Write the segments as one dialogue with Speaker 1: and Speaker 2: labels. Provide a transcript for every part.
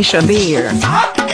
Speaker 1: DJ Shabir.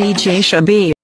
Speaker 2: DJ
Speaker 1: Shabir.